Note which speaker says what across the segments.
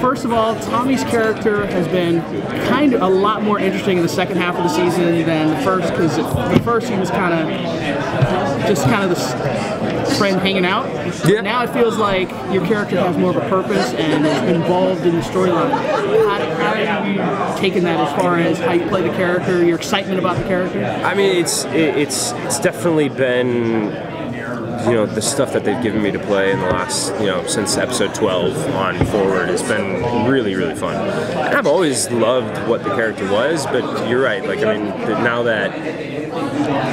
Speaker 1: first of all, Tommy's character has been kind of a lot more interesting in the second half of the season than the first because the first he was kind of just kind of this friend hanging out.
Speaker 2: Yeah.
Speaker 1: Now it feels like your character has more of a purpose and is involved in the storyline. How, how have you taken that as far as how you play the character, your excitement about the character?
Speaker 2: I mean, it's it, it's it's definitely been you know the stuff that they've given me to play in the last you know since episode 12 on forward has been really really fun. And I've always loved what the character was, but you're right. Like I mean, now that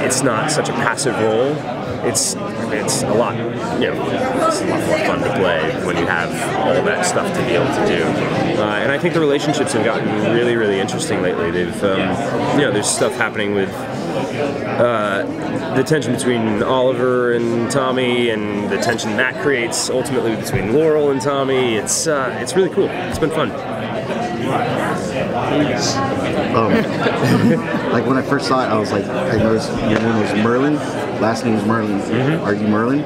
Speaker 2: it's not such a passive role, it's it's a lot you know it's a lot more fun to play when you have all that stuff to be able to do. Uh, and I think the relationships have gotten really really interesting lately. They've um, you know there's stuff happening with uh, the tension between Oliver and Tommy, and the tension that creates ultimately between Laurel and Tommy. It's uh, it's really cool. It's been fun.
Speaker 3: Um, like when I first saw it, I was like, I noticed your name was Merlyn. Last name is Merlyn.
Speaker 2: Mm-hmm.
Speaker 3: Are you Merlyn?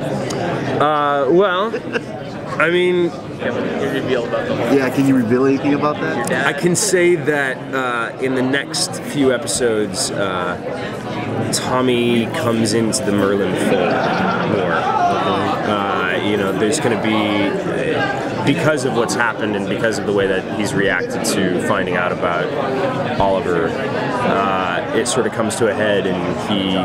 Speaker 2: Uh, well, I mean,
Speaker 3: Yeah. Can you reveal anything about that?
Speaker 2: I can say that uh, in the next few episodes, uh, Tommy comes into the Merlyn fold more. There's going to be, because of what's happened and because of the way that he's reacted to finding out about Oliver, uh, it sort of comes to a head and he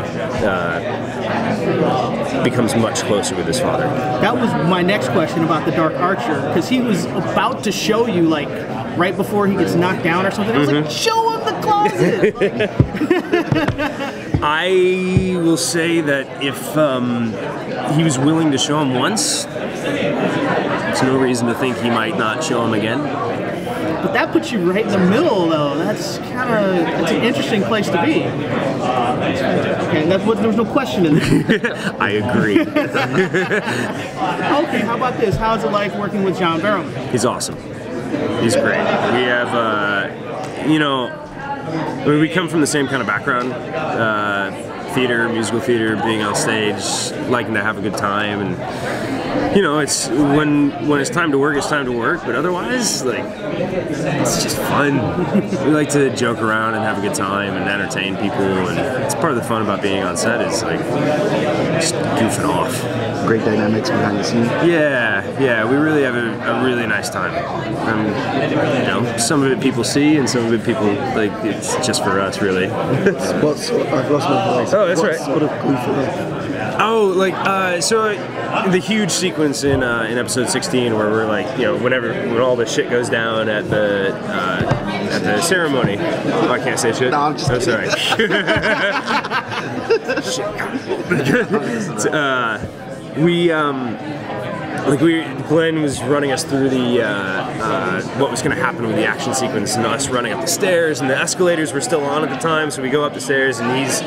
Speaker 2: uh, becomes much closer with his father.
Speaker 1: That was my next question about the Dark Archer because he was about to show you like right before he gets knocked down or something. I was like, show him the closet.
Speaker 2: I will say that if um, he was willing to show him once, no reason to think he might not show him again.
Speaker 1: but that puts you right in the middle, though. That's kind of it's an interesting place to be. Okay, that's what there's no question in there.
Speaker 2: I agree.
Speaker 1: Okay, how about this? How's it like working with John Barrowman?
Speaker 2: He's awesome. He's great. We have, uh, you know, I mean, we come from the same kind of background. Uh, theater, musical theater, being on stage, liking to have a good time, and you know, it's when when it's time to work, it's time to work. But otherwise, like, it's just fun. we like to joke around and have a good time and entertain people, and it's part of the fun about being on set is like just goofing off.
Speaker 3: Great dynamics behind the scenes.
Speaker 2: Yeah, yeah, we really have a, a really nice time. Um, you know, some of it people see, and some of it people like. It's just for us, really.
Speaker 3: What's, I've lost my voice.
Speaker 2: Oh, that's
Speaker 3: What's
Speaker 2: right.
Speaker 3: Sort of gleeful.
Speaker 2: Oh, like uh, so the huge sequence in uh, in episode 16 where we're like, you know, whenever when all the shit goes down at the uh, at the ceremony. Oh, I can't say shit.
Speaker 3: No, I'm just
Speaker 2: oh, sorry. uh, we um, like we Glenn was running us through the uh, uh, what was going to happen with the action sequence and us running up the stairs and the escalators were still on at the time so we go up the stairs and he's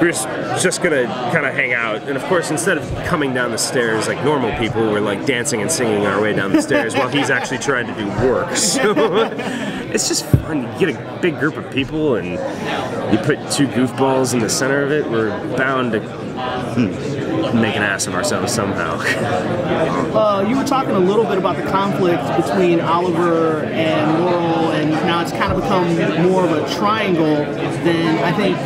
Speaker 2: we're just, gonna kind of hang out. And of course instead of coming down the stairs like normal people we're like dancing and singing our way down the stairs while he's actually trying to do work. So it's just fun. You get a big group of people and you put two goofballs in the center of it we're bound to hmm, make an ass of ourselves somehow.
Speaker 1: Uh, you were talking a little bit about the conflict between Oliver and Laurel, and now it's kind of become more of a triangle than I think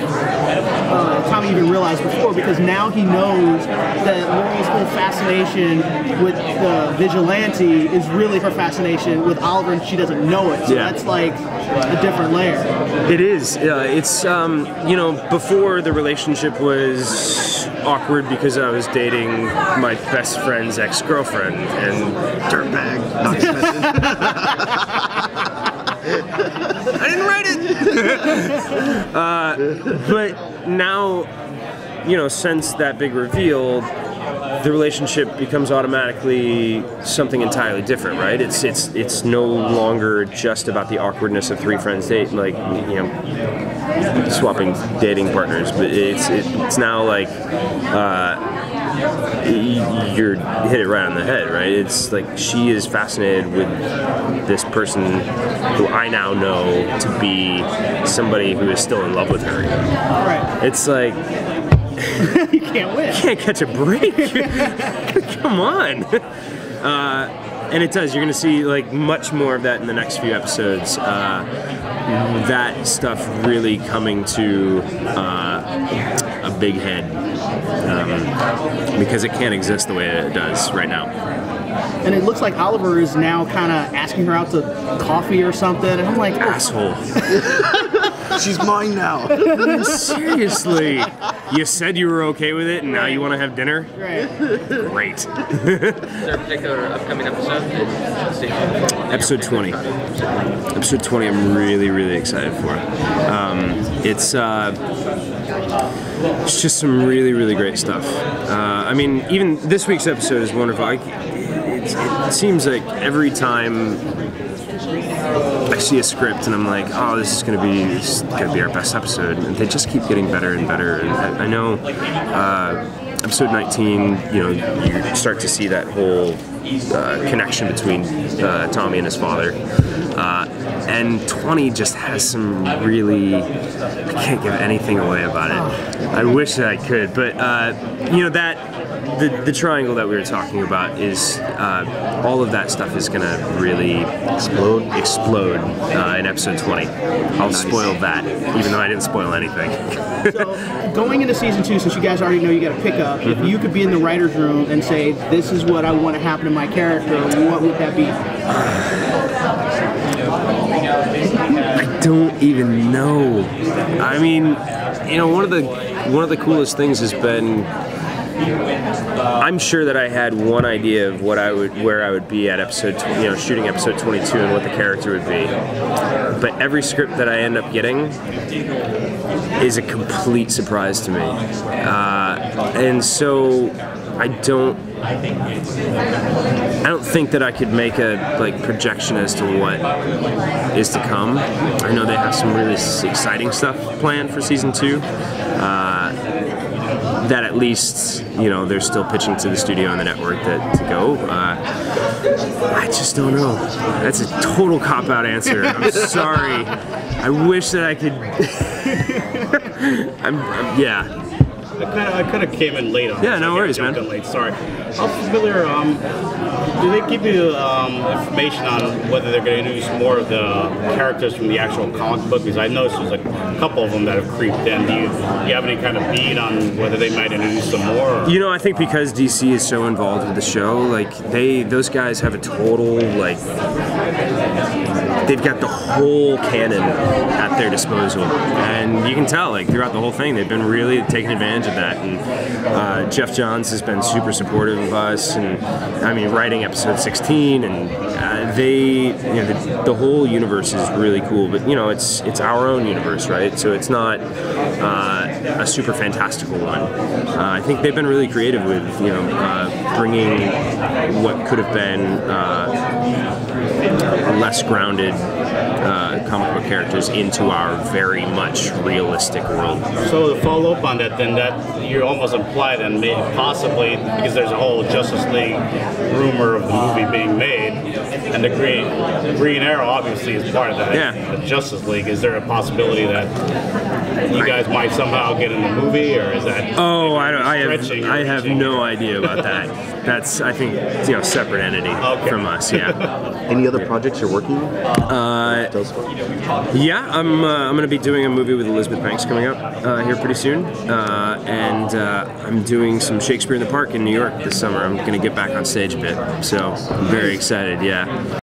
Speaker 1: uh, Tommy even realized before, because now he knows that Laurel's whole fascination with the vigilante is really her fascination with Oliver, and she doesn't know it. So
Speaker 2: Yeah.
Speaker 1: that's like a different layer.
Speaker 2: It is. Uh, it's um, you know before the relationship was awkward because I was dating my best friend's ex girlfriend and
Speaker 3: Dirtbag. No, just messing.
Speaker 2: I didn't write it. uh, but now, you know, since that big reveal, the relationship becomes automatically something entirely different, right? It's it's it's no longer just about the awkwardness of three friends date, like you know, swapping dating partners, but it's it's now like. Uh, you're hit it right on the head, right? It's like she is fascinated with this person who I now know to be somebody who is still in love with her.
Speaker 1: Right.
Speaker 2: It's like
Speaker 1: you can't win.
Speaker 2: You can't catch a break. Come on. Uh, and it does. You're going to see like much more of that in the next few episodes. Uh, that stuff really coming to uh, a big head um, because it can't exist the way it does right now.
Speaker 1: And it looks like Oliver is now kind of asking her out to coffee or something. And I'm like, oh,
Speaker 2: Asshole.
Speaker 3: She's mine now.
Speaker 2: Seriously. You said you were okay with it and now you want to have dinner?
Speaker 1: right.
Speaker 2: Great.
Speaker 4: Is there a particular upcoming episode that stay tuned for?
Speaker 2: Episode 20. Episode 20, I'm really, really excited for. Um, it's uh, it's just some really, really great stuff. Uh, I mean, even this week's episode is wonderful. I, it, it seems like every time I see a script and I'm like, oh, this is gonna be gonna be our best episode, and they just keep getting better and better. And I, I know uh, episode 19, you know, you start to see that whole uh, connection between uh, Tommy and his father. Uh, and 20 just has some really, I can't give anything away about it. I wish that I could, but uh, you know that the, the triangle that we were talking about is uh, all of that stuff is gonna really
Speaker 3: Explode.
Speaker 2: explode uh, in episode 20. I'll spoil that, even though I didn't spoil anything.
Speaker 1: So going into season two, since you guys already know you got a pickup, if you could be in the writer's room and say, this is what I want to happen to my character, what would that be?
Speaker 2: Don't even know. I mean, you know, one of the one of the coolest things has been. I'm sure that I had one idea of what I would, where I would be at episode, you know, shooting episode 22 and what the character would be. But every script that I end up getting is a complete surprise to me, uh, and so I don't I don't think that I could make a like projection as to what is to come. I know they have some really exciting stuff planned for season two. Uh, that at least you know they're still pitching to the studio and the network that to go. Uh, I just don't know. That's a total cop out answer. I'm sorry. I wish that I could. I'm, I'm yeah.
Speaker 5: I kind of, I kind of came in late on
Speaker 2: Yeah,
Speaker 5: this.
Speaker 2: no
Speaker 5: I
Speaker 2: worries, man.
Speaker 5: late. Sorry. How familiar? Um, do they give you um, information on whether they're going to introduce more of the characters from the actual comic book? Because I noticed there's a couple of them that have creeped in. Do you, do you have any kind of bead on whether they might introduce some more? Or?
Speaker 2: You know, I think because DC is so involved with the show, like they, those guys have a total like, they've got the whole canon at their disposal, and you can tell like throughout the whole thing, they've been really taking advantage of that. And uh, Geoff Johns has been super supportive us, and I mean, writing episode 16, and uh, they, you know, the, the whole universe is really cool. But you know, it's it's our own universe, right? So it's not uh, a super fantastical one. Uh, I think they've been really creative with you know uh, bringing what could have been uh, less grounded uh, comic book characters into our very much realistic world.
Speaker 5: So to follow up on that, then that you almost implied and maybe possibly because there's a whole Justice League rumor of the movie being made, and the Green Green Arrow obviously is part of that.
Speaker 2: Yeah.
Speaker 5: The Justice League. Is there a possibility that you guys might somehow get in the movie, or is that?
Speaker 2: Oh, I don't. I have. I have no idea about that. That's. I think you know, separate entity
Speaker 5: Okay.
Speaker 2: from us. Yeah.
Speaker 3: Any other projects you're working on?
Speaker 2: Uh,
Speaker 3: Tell us about it.
Speaker 2: Yeah, I'm. Uh, I'm going to be doing a movie with Elizabeth Banks coming up uh, here pretty soon, uh, and uh, I'm doing some Shakespeare in the Park in New York this summer. I'm going to get back on stage a bit, so I'm very excited. Yeah.